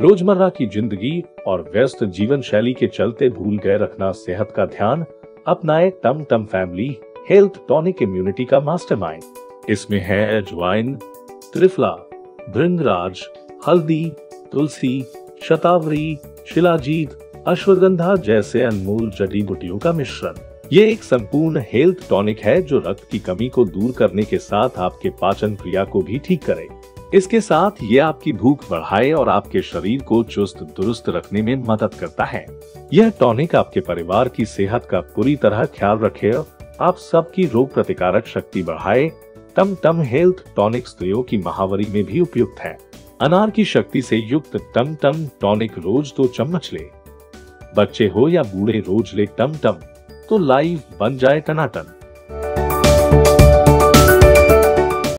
रोज़मर्रा की ज़िंदगी और व्यस्त जीवन शैली के चलते भूल गए रखना सेहत का ध्यान अपनाए टम टम फैमिली, हेल्थ टॉनिक इम्यूनिटी का मास्टरमाइंड। इसमें है अजवाइन, त्रिफला, भृंगराज, हल्दी, तुलसी, शतावरी, शिलाजीत, अश्वगंधा जैसे अनमोल जड़ी बूटियों का मिश्रण। ये एक संपूर्ण हेल्थ टॉनिक है जो रक्त की कमी को दूर करने के साथ आपके पाचन क्रिया को भी ठीक करे। इसके साथ ये आपकी भूख बढ़ाए और आपके शरीर को चुस्त दुरुस्त रखने में मदद करता है। यह टॉनिक आपके परिवार की सेहत का पूरी तरह ख्याल रखे आप सबकी रोग प्रतिकारक शक्ति बढ़ाए। टम टम हेल्थ टॉनिक स्त्रियों की महावरी में भी उपयुक्त है। अनार की शक्ति से युक्त टम टम टॉनिक रोज दो चम्मच ले। बच्चे हो या बूढ़े रोज ले टम टम तो लाइव बन जाए टनाटन।